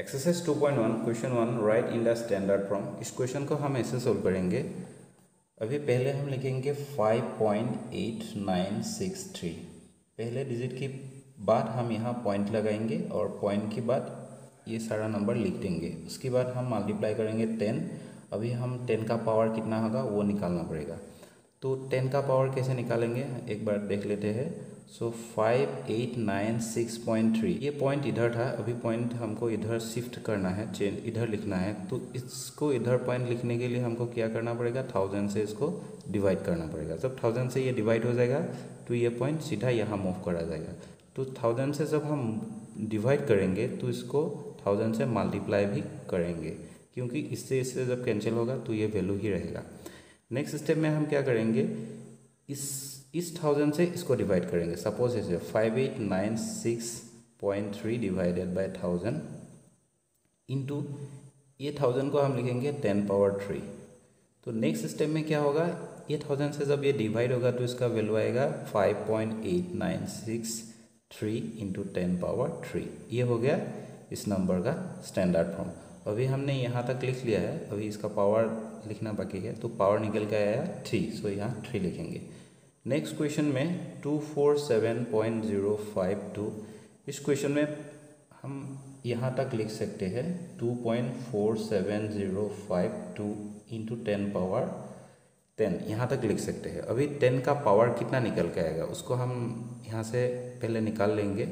Exercise 2.1 question one write in the standard from इस question को हम ऐसे सोल्व करेंगे। अभी पहले हम लिखेंगे 5.8963 पहले डिजिट के बाद हम यहाँ पॉइंट लगाएँगे और पॉइंट के बाद ये सारा नंबर लिख देंगे। उसके बाद हम मल्टीप्लाई करेंगे टेन अभी हम टेन का पावर कितना होगा, वो निकालना पड़ेगा। तो टेन का पावर कैसे निकालेंगे? एक बार देख लेते हैं। So five eight nine six point three ये पॉइंट इधर था, अभी पॉइंट हमको इधर शिफ्ट करना है चेंज इधर लिखना है। तो इसको इधर पॉइंट लिखने के लिए हमको क्या करना पड़ेगा? थाउज़ेंड से इसको डिवाइड करना पड़ेगा। जब थाउज़ेंड से ये डिवाइड हो जाएगा तो ये पॉइंट सीधा यहाँ मूव करा जाएगा। तो थाउज़ेंड से जब हम डिवाइड करेंगे तो इसको थाउज़ेंड से मल्टीप्लाई भी करेंगे। क्योंकि इससे इससे जब कैंसिल होगा तो ये वैल्यू ही रहेगा। नेक्स्ट स्टेप में हम क्या करेंगे? इस इस थाउज़ेंड से इसको डिवाइड करेंगे। सपोज़ इसे five eight nine six point three divided by thousand into ये थाउज़ेंड को हम लिखेंगे टेन पावर थ्री तो नेक्स्ट स्टेप में क्या होगा? ये थाउज़ेंड से जब ये डिवाइड होगा तो इसका वैल्यू आएगा five point eight nine six three into ten power three ये हो गया इस नंबर का स्टैंडर्ड फॉर्म अभी हमने यहाँ तक लिख लिया है। अभी इसका पावर लिखना बाकी है। तो पावर निकल के आया थ्री सो यहाँ थ्री लिखेंगे। नेक्स्ट क्वेश्चन में two four seven point zero five two इस क्वेश्चन में हम यहाँ तक लिख सकते हैं two point four seven zero five two into ten power ten यहाँ तक लिख सकते हैं। अभी टेन का पावर कितना निकल के आएगा, उसको हम यहाँ से पहले निकाल लेंगे।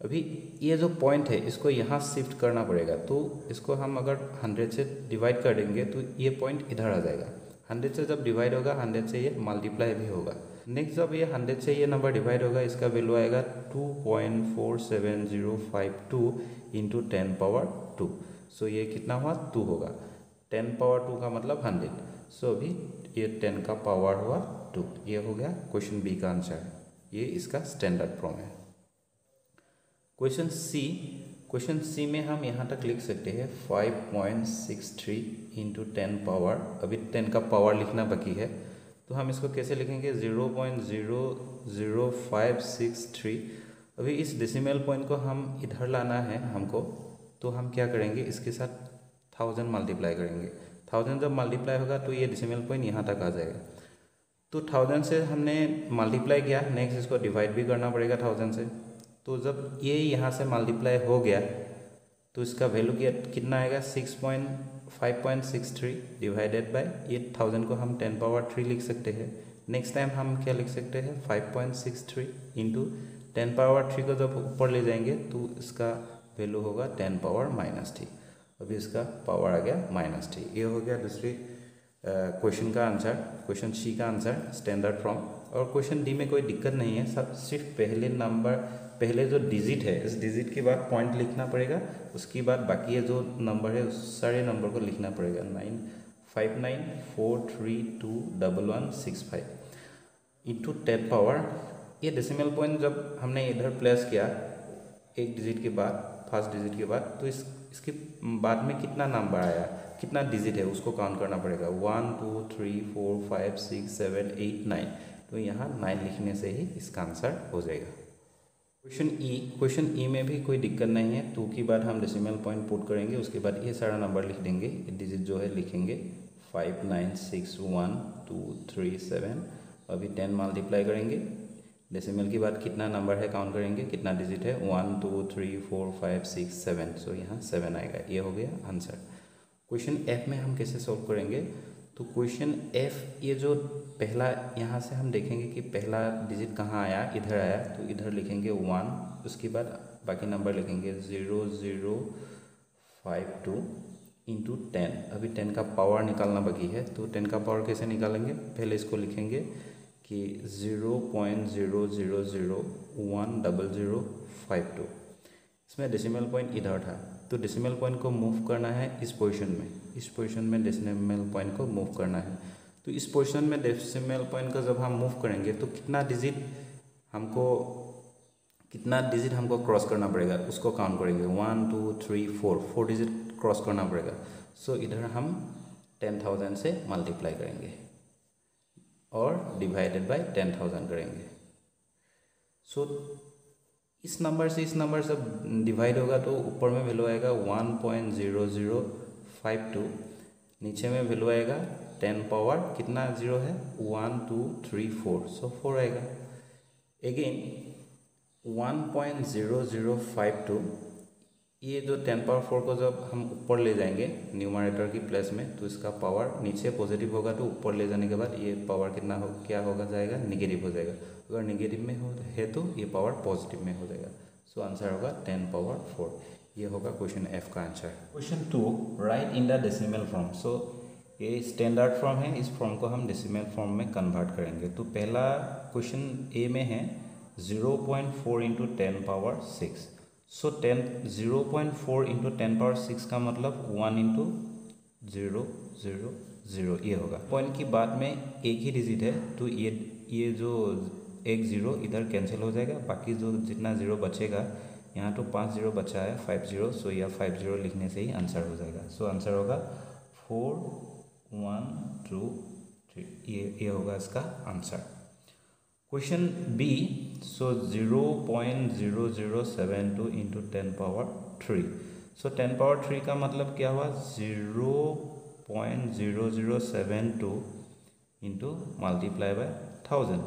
अभी ये जो पॉइंट है, इसको यहाँ शिफ्ट करना पड़ेगा। तो इसको हम अगर हंड्रेड से डिवाइड कर देंगे तो ये पॉइंट इधर आ जाएगा। हंड्रेड से जब डिवाइड होगा, हंड्रेड से ये मल्टीप्लाई भी होगा। नेक्स्ट जब ये हंड्रेड से ये नंबर डिवाइड होगा, इसका वैल्यू आएगा two point four seven zero five two into ten power two so ये कितना हुआ? टू होगा। टेन पावर टू का मतलब हंड्रेड। सो अभी ये टेन का पावर हुआ टू ये हो गया क्वेश्चन बी का आंसर ये इसका स्टैंडर्ड फॉर्म है। क्वेश्चन सी क्वेश्चन सी में हम यहाँ तक लिख सकते हैं five point six three into ten power अभी टेन का पावर लिखना बाकी है। तो हम इसको कैसे लिखेंगे? Zero point zero zero five six three अभी इस डेसिमल पॉइंट को हम इधर लाना है हमको। तो हम क्या करेंगे? इसके साथ थाउज़ेंड मल्टीप्लाई करेंगे। थाउज़ेंड जब मल्टीप्लाई होगा तो ये डेसिमल पॉइंट यहाँ तक आ जाएगा। तो थाउज़ेंड से हमने मल्टीप्लाई किया। नेक्स्ट इसको डिवाइड भी करना पड़ेगा थाउज़ेंड से। तो जब ये यहाँ से मल्टीप्लाई हो गया तो इसका वैल्यू कितना आएगा? Six point five point six three divided by eight thousand को हम टेन पावर थ्री लिख सकते हैं। नेक्स्ट टाइम हम क्या लिख सकते हैं? Five point six three into ten power three को जब ऊपर ले जाएँगे तो इसका वैल्यू होगा टेन पावर माइनस थ्री अभी इसका पावर आ गया माइनस थ्री ये हो गया दूसरी क्वेश्चन का आंसर क्वेश्चन सी का आंसर स्टैंडर्ड फ्रॉम और क्वेश्चन डी में कोई दिक्कत नहीं है। सब सिर्फ़ पहले नंबर पहले जो डिजिट है, इस डिजिट के बाद पॉइंट लिखना पड़ेगा। उसके बाद बाकी जो नंबर है, उस सारे नंबर को लिखना पड़ेगा। Nine five nine four three two double one six five into ten power ये डेसिमल पॉइंट जब हमने इधर प्लेस किया, एक डिजिट के बाद फ़र्स्ट डिजिट के बाद तो इस, इसके बाद में कितना नंबर आया? कितना डिजिट है? उसको काउंट करना पड़ेगा। One two three four five six seven eight nine तो यहाँ नाइन लिखने से ही इसका आंसर हो जाएगा। क्वेश्चन ई क्वेश्चन ई में भी कोई दिक्कत नहीं है। टू की बाद हम डेसिमल पॉइंट पुट करेंगे, उसके बाद ये सारा नंबर लिख देंगे। डिजिट जो है लिखेंगे five nine six one two three seven अभी टेन मल्टीप्लाई करेंगे। डेसिमल के बाद कितना नंबर है काउंट करेंगे। कितना डिजिट है? One two three four five six seven so यहाँ सेवन आएगा। ये हो गया आंसर क्वेश्चन एफ़ में हम कैसे सॉल्व करेंगे? तो क्वेश्चन एफ़ ये जो पहला, यहाँ से हम देखेंगे कि पहला डिजिट कहाँ आया? इधर आया तो इधर लिखेंगे वन उसके बाद बाकी नंबर लिखेंगे zero zero five two into ten अभी टेन का पावर निकालना बाकी है तो टेन का पावर कैसे निकालेंगे? पहले इसको लिखेंगे कि zero point zero zero zero one double zero five two इसमें डेसिमल पॉइंट इधर था। तो डेसिमल पॉइंट को मूव करना है इस पोजीशन में। इस पोजीशन में डेसिमल पॉइंट को मूव करना है। तो इस पोजीशन में डेसिमल पॉइंट का जब हम मूव करेंगे तो कितना डिजिट हमको कितना डिजिट हमको क्रॉस करना पड़ेगा उसको काउंट करेंगे। One two three four four digit cross करना पड़ेगा। सो so, इधर हम टेन थाउज़ेंड से मल्टीप्लाई करेंगे और डिवाइडेड बाय टेन थाउज़ेंड करेंगे। सो so, इस नंबर से इस नंबर से डिवाइड होगा तो ऊपर में वैल्यू आएगा one point zero zero five two नीचे में वैल्यू आएगा टेन पावर कितना ज़ीरो है? One two three four so four आएगा। Again one point zero zero five two ये जो टेन पावर फोर को जब हम ऊपर ले जाएँगे, न्यूमरेटर की प्लेस में तो इसका पावर नीचे पॉजिटिव होगा तो ऊपर ले जाने के बाद ये पावर कितना हो, क्या होगा, जाएगा निगेटिव हो जाएगा। अगर निगेटिव में हो, है तो ये पावर पॉजिटिव में हो जाएगा। सो आंसर होगा टेन पावर फोर ये होगा क्वेश्चन एफ़ का answer question two write in the decimal form so ये स्टैंडर्ड फॉर्म है, इस फॉर्म को हम डेसिमल फॉर्म में कन्वर्ट करेंगे। तो पहला क्वेश्चन ए में है zero point four into ten power six so ten zero point four into ten power six का मतलब one into zero zero zero ये होगा। पॉइंट की बाद में एक ही डिजिट है तो ये ये जो एक ज़ीरो इधर कैंसिल हो जाएगा बाकी जो जितना ज़ीरो बचेगा यहाँ तो पाँच ज़ीरो बचा है फाइव ज़ीरो सो यह फाइव ज़ीरो लिखने से ही आंसर हो जाएगा। सो so, आंसर होगा फोर वन टू थ्री ये ये होगा इसका answer question B so zero point zero zero seven two into ten power three so ten power three का मतलब क्या हुआ? Zero point zero zero seven two into multiply by thousand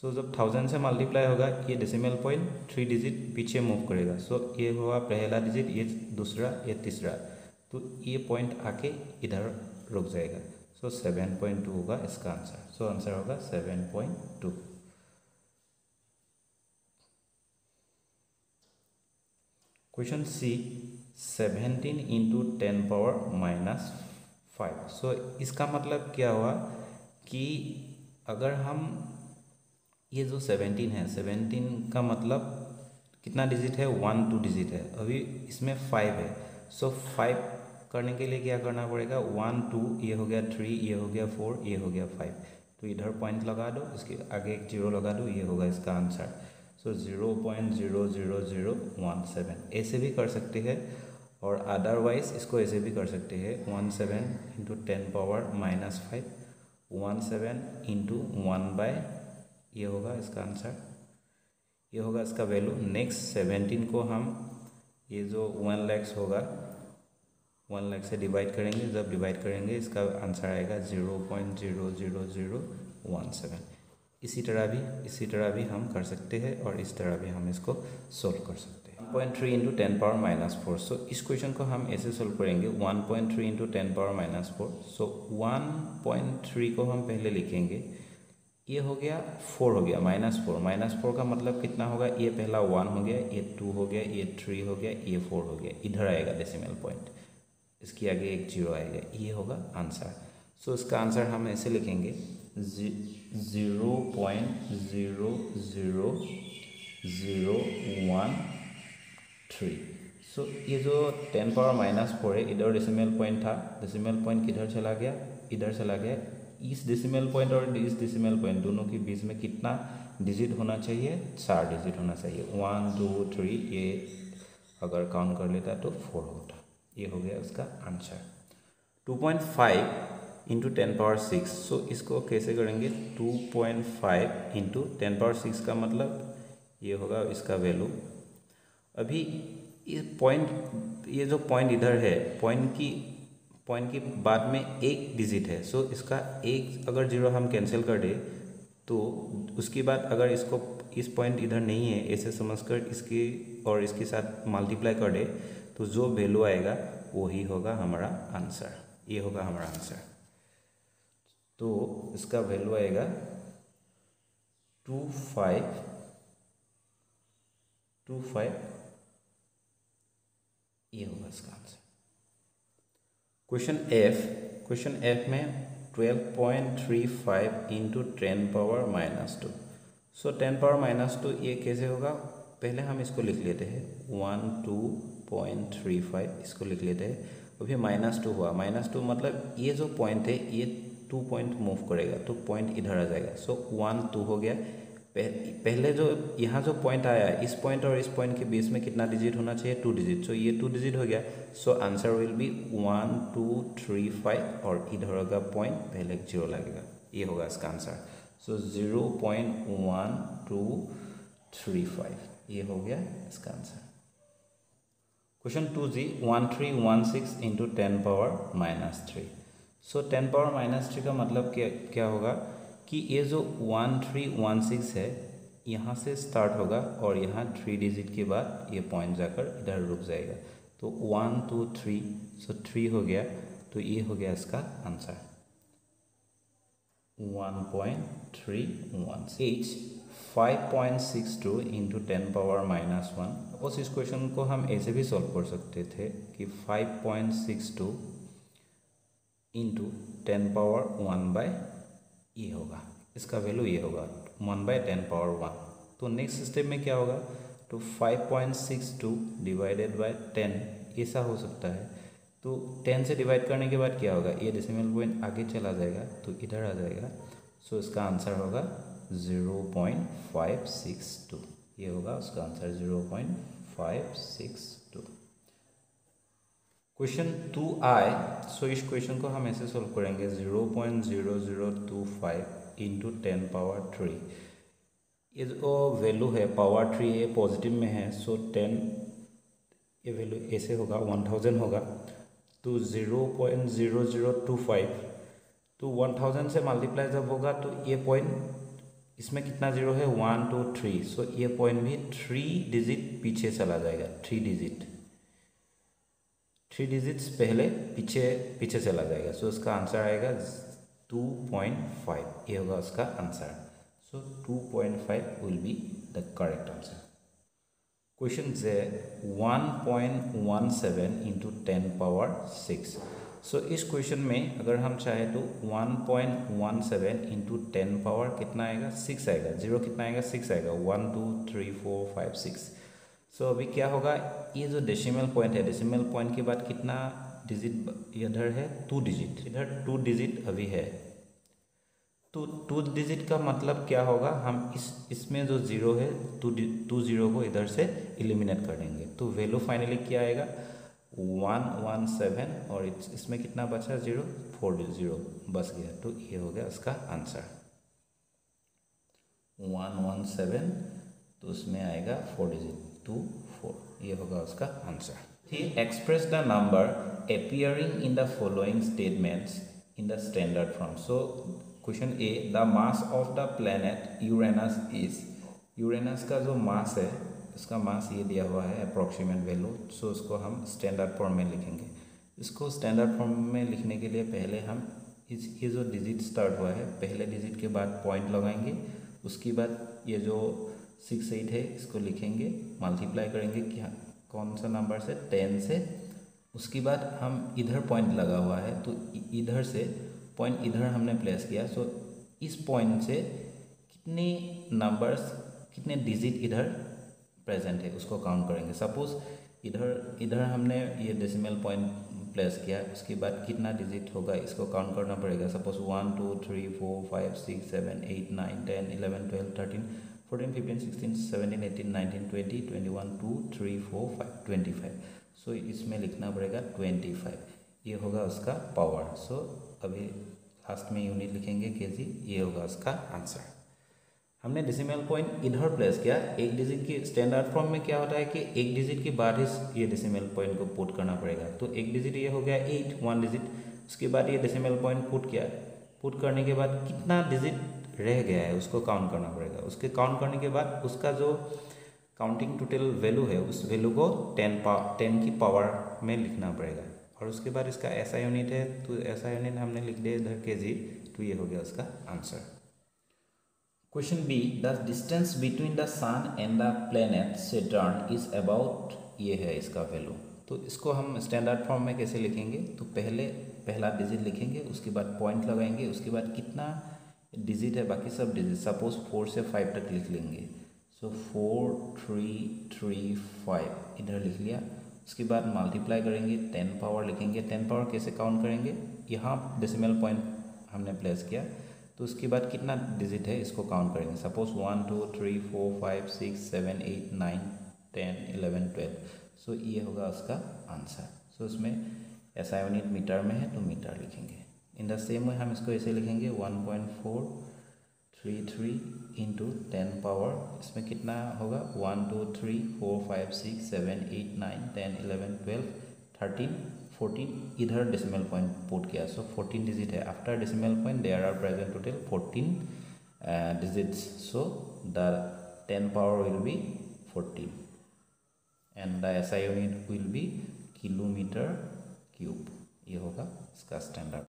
so जब thousand से मल्टीप्लाई होगा ये decimal point three digit पीछे move करेगा। सो so, ये हुआ पहला डिजिट ये दूसरा ये तीसरा। तो ये पॉइंट आके इधर रुक जाएगा। सो सेवन पॉइंट टू होगा इसका आंसर सो आंसर होगा seven point two question C seventeen into ten power minus five so इसका मतलब क्या हुआ कि अगर हम ये जो सेवेंटीन है सेवेंटीन का मतलब कितना डिजिट है? वन टू डिजिट है। अभी इसमें फाइव है। सो so, फाइव करने के लिए क्या करना पड़ेगा? वन टू ये हो गया थ्री ये हो गया फोर ये हो गया फाइव तो इधर पॉइंट लगा दो इसके आगे एक ज़ीरो लगा दो ये होगा इसका answer so zero point zero zero zero one seven ऐसे भी कर सकते हैं और अदरवाइज़ इसको ऐसे भी कर सकते हैं। One seven into ten power minus five one seven into one by ये होगा इसका आंसर ये होगा इसका वैल्यू नेक्स्ट सेवेंटीन को हम, ये जो वन लैक्स होगा वन लैख से डिवाइड करेंगे। जब डिवाइड करेंगे इसका आंसर आएगा zero point zero zero zero one seven इसी तरह भी इसी तरह भी हम कर सकते हैं और इस तरह भी हम इसको सोल्व कर सकते हैं। Point three into ten power minus four so इस क्वेश्चन को हम ऐसे सोल्व करेंगे one point three into ten power minus four so one point three को हम पहले लिखेंगे। ये हो गया फोर हो गया माइनस फोर माइनस फोर का मतलब कितना होगा? ये पहला वन हो गया ये टू हो गया ये थ्री हो गया ये फोर हो गया। इधर आएगा डेसिमल पॉइंट इसके आगे एक ज़ीरो आएगा। ये होगा आंसर सो so, इसका आंसर हम ऐसे लिखेंगे। Zero point zero zero zero one three so ये जो टेन पावर माइनस फोर है, इधर डेसिमल पॉइंट था। डेसिमल पॉइंट किधर चला गया? इधर चला गया। इस डेसिमल पॉइंट और इस डेसिमल पॉइंट दोनों के बीच में कितना डिजिट होना चाहिए? चार डिजिट होना चाहिए। वन टू थ्री ये अगर काउंट कर लेता तो फोर होता। ये हो गया उसका answer two point five into ten power six so इसको कैसे करेंगे? Two point five into ten power six का मतलब ये होगा इसका वैल्यू अभी ये पॉइंट ये जो पॉइंट इधर है पॉइंट की पॉइंट की बाद में एक डिजिट है. सो so, इसका एक अगर ज़ीरो हम कैंसिल कर दें तो उसके बाद अगर इसको इस पॉइंट इधर नहीं है ऐसे समझकर इसकी और इसके साथ मल्टीप्लाई कर दे तो जो वैल्यू आएगा वही होगा हमारा आंसर ये होगा हमारा आंसर तो इसका वैल्यू आएगा टू फाइव टू फाइव ये होगा इसका answer question F question F में twelve point three five into ten power minus two so ten power minus two ये कैसे होगा? पहले हम इसको लिख लेते हैं. One two point three five इसको लिख लेते हैं. अभी माइनस टू हुआ. माइनस टू मतलब ये जो पॉइंट है, ये टू पॉइंट मूव करेगा तो पॉइंट इधर आ जाएगा। सो वन टू हो गया। पहले जो, यहाँ जो पॉइंट आया, इस पॉइंट और इस पॉइंट के बीच में कितना डिजिट होना चाहिए? टू डिजिट सो ये टू डिजिट हो गया। So answer will be one two three five और इधर होगा पॉइंट पहले ज़ीरो लगेगा। ये होगा इसका answer so zero point one two three five ये हो गया इसका answer question two G one three one six into ten power minus three so ten power minus three का मतलब क्या क्या होगा कि ये जो वन थ्री वन सिक्स है, यहाँ से स्टार्ट होगा और यहाँ थ्री डिजिट के बाद ये पॉइंट जाकर इधर रुक जाएगा। तो one two three so three हो गया तो ये हो गया इसका answer one point three one H five point six two into ten power minus one उस इस क्वेश्चन को हम ऐसे भी सॉल्व कर सकते थे कि five point six two into ten power one by ये होगा। इसका वैल्यू ये होगा one by ten power one तो नेक्स्ट स्टेप में क्या होगा? तो five point six two divided by ten ऐसा हो सकता है। तो टेन से डिवाइड करने के बाद क्या होगा? ये डेसिमल पॉइंट आगे चला जाएगा तो इधर आ जाएगा। सो इसका आंसर होगा zero point five six two ये होगा उसका answer zero point five six two question two I so इस क्वेश्चन को हम ऐसे सोल्व करेंगे zero point zero zero two five into ten power three ये जो वैल्यू है पावर थ्री ये पॉजिटिव में है सो टेन ये वैल्यू ऐसे होगा वन थाउज़ेंड होगा. तो zero point zero zero two five तो वन थाउज़ेंड से मल्टीप्लाई जब होगा तो ये पॉइंट इसमें कितना ज़ीरो है? वन टू थ्री सो ये पॉइंट भी थ्री डिजिट पीछे चला जाएगा थ्री डिजिट थ्री डिजिट्स पहले पीछे पीछे चला जाएगा। सो इसका आंसर आएगा टू पॉइंट फाइव ये होगा उसका answer so two point five will be the correct answer question J one point one seven into ten power six so इस क्वेश्चन में अगर हम चाहें तो one point one seven into ten power कितना आएगा? सिक्स आएगा. ज़ीरो कितना आएगा? सिक्स आएगा. One two three four five six so अभी क्या होगा? ये जो डेसिमल पॉइंट है डेसिमल पॉइंट के बाद कितना डिजिट इधर है? टू डिजिट इधर टू डिजिट अभी है। तो टू डिजिट का मतलब क्या होगा? हम इस, इसमें जो ज़ीरो है टू टू ज़ीरो को इधर से एलिमिनेट कर देंगे। तो वैल्यू फाइनली क्या आएगा? वन वन सेवन और इसमें कितना बचा? ज़ीरो फोर ज़ीरो बस गया। तो ये हो गया उसका आंसर वन वन सेवन तो उसमें आएगा फोर डिजिट टू फोर ये होगा उसका answer he express the number appearing in the following statements in the standard form so question A the mass of the planet Uranus is Uranus का जो मास है इसका मास ये दिया हुआ है अप्रॉक्सीमेट वैल्यू सो उसको हम स्टैंडर्ड फॉर्म में लिखेंगे. इसको स्टैंडर्ड फॉर्म में लिखने के लिए पहले हम इस, ये जो डिजिट स्टार्ट हुआ है, पहले डिजिट के बाद पॉइंट लगाएँगे, उसके बाद ये जो सिक्स एट है इसको लिखेंगे मल्टीप्लाई करेंगे कि हाँ, कौन सा नंबर से? टेन से। उसके बाद हम इधर पॉइंट लगा हुआ है तो इधर से पॉइंट इधर हमने प्लेस किया। सो इस पॉइंट से कितने नंबर्स कितने डिजिट इधर प्रेजेंट है उसको काउंट करेंगे। सपोज़ इधर इधर हमने ये डेसिमल पॉइंट प्लेस किया उसके बाद कितना डिजिट होगा इसको काउंट करना पड़ेगा। Suppose one two three four five six seven eight nine ten eleven twelve thirteen fourteen fifteen sixteen seventeen eighteen nineteen twenty twenty one two three four five twenty five so इसमें लिखना पड़ेगा twenty five ये होगा उसका power so so, अभी last में unit लिखेंगे K जी ये होगा उसका आंसर हमने डेसिमल पॉइंट इधर प्लेस किया. एक डिजिट की स्टैंडर्ड फॉर्म में क्या होता है कि एक डिजिट के बाद ही ये डेसिमल पॉइंट को पुट करना पड़ेगा. तो एक डिजिट ये हो गया एट वन डिजिट उसके बाद ये डेसिमल पॉइंट पुट किया. पुट करने के बाद कितना डिजिट रह गया है उसको काउंट करना पड़ेगा। उसके काउंट करने के बाद उसका जो काउंटिंग टोटल वैल्यू है उस वैल्यू को टेन पा टेन की पावर में लिखना पड़ेगा। और उसके बाद इसका ऐसा यूनिट है तो ऐसा यूनिट हमने लिख दिया इधर के जी तो ये हो गया उसका answer question B the distance between the sun and the planet Saturn is about ये है इसका वैल्यू तो इसको हम स्टैंडर्ड फॉर्म में कैसे लिखेंगे? तो पहले पहला डिजिट लिखेंगे उसके बाद पॉइंट लगाएँगे उसके बाद कितना डिजिट है बाकी सब डिजिट सपोज़ फोर से फाइव तक लिख लेंगे। So four three three five इधर लिख लिया। उसके बाद मल्टीप्लाई करेंगे। टेन पावर लिखेंगे। टेन पावर कैसे काउंट करेंगे? यहाँ डेसिमल पॉइंट हमने प्लेस किया। तो उसके बाद कितना डिजिट है इसको काउंट करेंगे। Suppose one two three four five six seven eight nine ten eleven twelve so ये होगा उसका आंसर सो so, उसमें ऐसा यूनिट मीटर में है तो मीटर लिखेंगे। इन द सेम वे हम इसको ऐसे लिखेंगे one point four three three into ten power इसमें कितना होगा? One two three four five six seven eight nine ten eleven twelve thirteen fourteen इधर डेसिमल पॉइंट पुट किया। सो फोर्टीन डिजिट है। After decimal point there are present total fourteen digits so the ten power will be fourteen and the S I unit will be kilometre cube ये होगा इसका standard